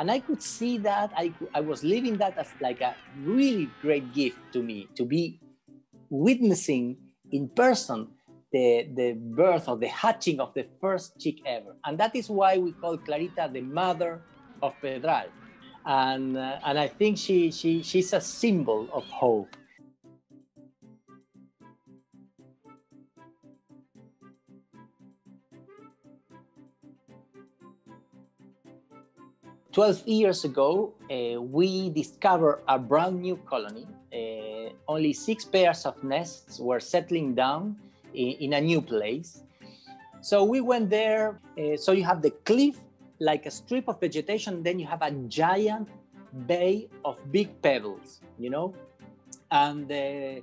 And I could see that, I, I was living that as like a really great gift to me to be witnessing in person the, the birth or the hatching of the first chick ever. And that is why we call Clarita the mother of Pedral. And, uh, and I think she, she, she's a symbol of hope. 12 years ago, uh, we discovered a brand new colony. Uh, only six pairs of nests were settling down in, in a new place. So we went there. Uh, so you have the cliff, like a strip of vegetation, then you have a giant bay of big pebbles, you know? And uh,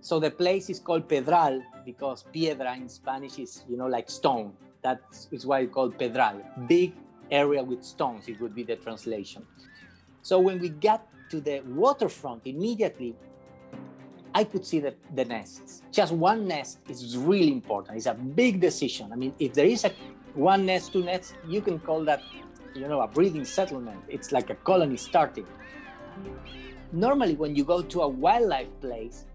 so the place is called Pedral because piedra in Spanish is, you know, like stone. That is why it's called Pedral, big area with stones, it would be the translation. So when we got to the waterfront immediately, I could see the, the nests. Just one nest is really important. It's a big decision. I mean, if there is a one nest, two nests, you can call that, you know, a breeding settlement. It's like a colony starting. Normally, when you go to a wildlife place,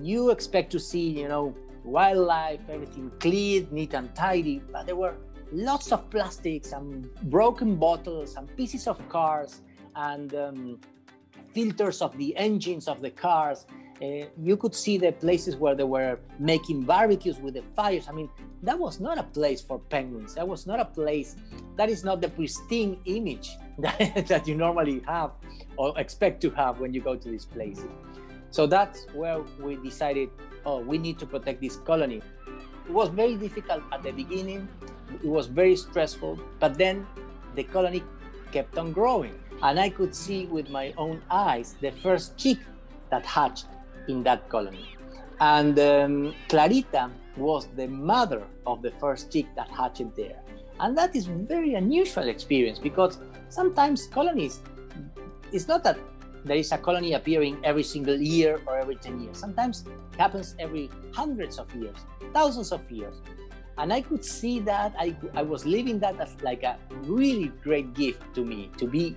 you expect to see, you know, wildlife, everything clean, neat and tidy, but there were lots of plastics and broken bottles and pieces of cars and um, filters of the engines of the cars. Uh, you could see the places where they were making barbecues with the fires. I mean, that was not a place for penguins. That was not a place, that is not the pristine image that, that you normally have or expect to have when you go to these places. So that's where we decided, oh, we need to protect this colony. It was very difficult at the beginning it was very stressful, but then the colony kept on growing. And I could see with my own eyes the first chick that hatched in that colony. And um, Clarita was the mother of the first chick that hatched there. And that is very unusual experience because sometimes colonies, it's not that there is a colony appearing every single year or every 10 years. Sometimes it happens every hundreds of years, thousands of years and i could see that i, I was living that as like a really great gift to me to be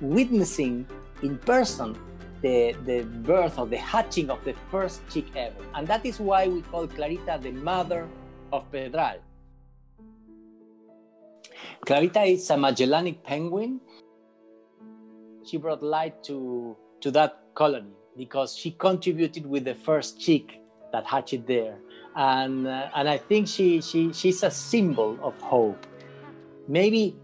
witnessing in person the, the birth or the hatching of the first chick ever. And that is why we call clarita the mother of pedral. Clarita is a magellanic penguin. She brought light to to that colony because she contributed with the first chick that hatched there and uh, and I think she she she's a symbol of hope. Maybe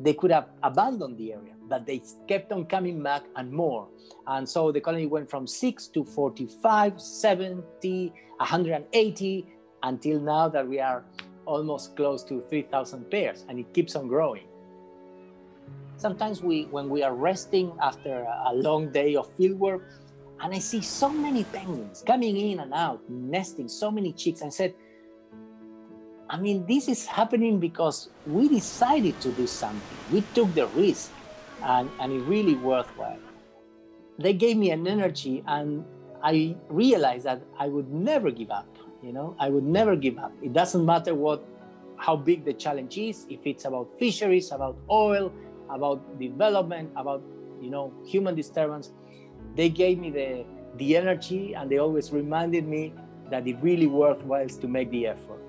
they could have abandoned the area, but they kept on coming back and more. And so the colony went from 6 to 45, 70, 180 until now that we are almost close to 3,000 pairs and it keeps on growing. Sometimes we when we are resting after a long day of fieldwork, and I see so many penguins coming in and out, nesting so many chicks. I said, I mean, this is happening because we decided to do something. We took the risk, and, and it really worthwhile. They gave me an energy, and I realized that I would never give up. You know, I would never give up. It doesn't matter what, how big the challenge is. If it's about fisheries, about oil, about development, about you know human disturbance they gave me the, the energy and they always reminded me that it really worthwhile to make the effort.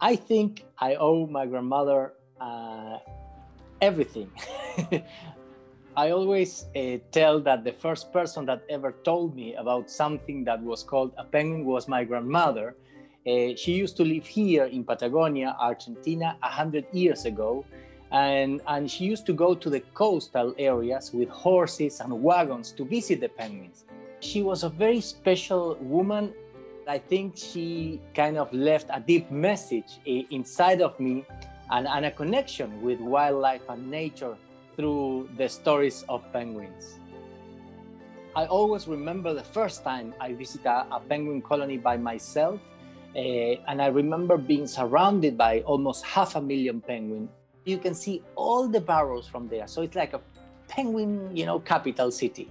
I think I owe my grandmother uh, everything. I always uh, tell that the first person that ever told me about something that was called a penguin was my grandmother uh, she used to live here in Patagonia, Argentina, 100 years ago. And, and she used to go to the coastal areas with horses and wagons to visit the penguins. She was a very special woman. I think she kind of left a deep message inside of me and, and a connection with wildlife and nature through the stories of penguins. I always remember the first time I visited a penguin colony by myself uh, and I remember being surrounded by almost half a million penguins. You can see all the burrows from there. So it's like a penguin, you know, capital city.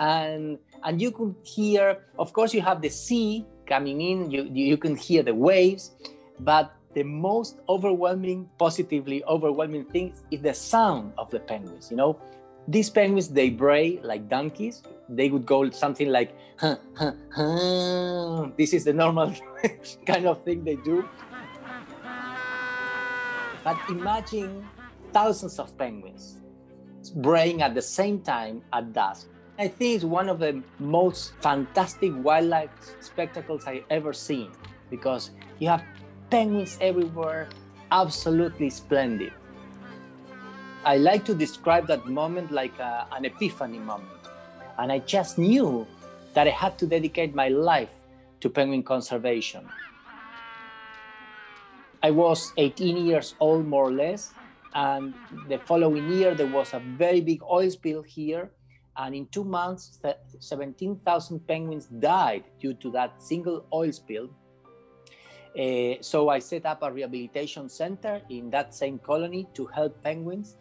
And and you could hear, of course, you have the sea coming in, you, you can hear the waves, but the most overwhelming, positively overwhelming thing is the sound of the penguins. You know, these penguins they bray like donkeys. They would go something like, huh, huh, huh. this is the normal kind of thing they do. But imagine thousands of penguins braying at the same time at dusk. I think it's one of the most fantastic wildlife spectacles I ever seen because you have penguins everywhere, absolutely splendid. I like to describe that moment like a, an epiphany moment. And I just knew that I had to dedicate my life to penguin conservation. I was 18 years old, more or less, and the following year there was a very big oil spill here, and in two months, 17,000 penguins died due to that single oil spill. Uh, so I set up a rehabilitation center in that same colony to help penguins.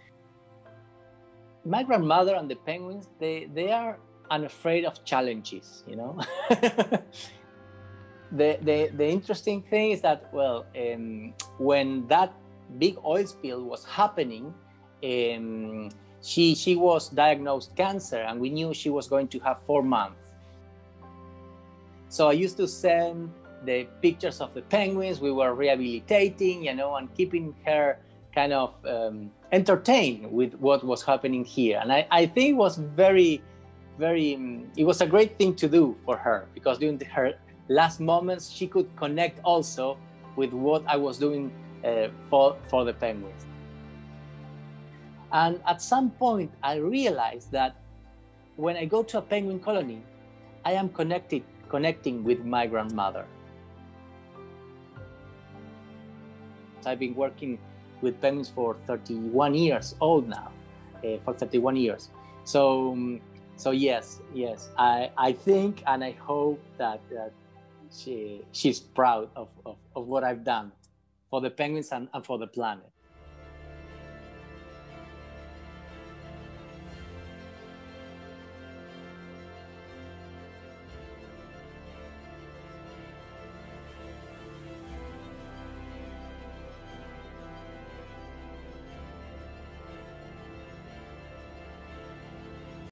My grandmother and the penguins, they, they are unafraid of challenges, you know. the, the, the interesting thing is that, well, um, when that big oil spill was happening, um, she, she was diagnosed cancer and we knew she was going to have four months. So I used to send the pictures of the penguins we were rehabilitating, you know, and keeping her kind of um, entertained with what was happening here. And I, I think it was very, very, um, it was a great thing to do for her because during her last moments, she could connect also with what I was doing uh, for, for the penguins. And at some point, I realized that when I go to a penguin colony, I am connected, connecting with my grandmother. I've been working with penguins for 31 years old now, uh, for 31 years. So, um, so yes, yes, I, I think and I hope that, that she, she's proud of, of, of what I've done for the penguins and, and for the planet.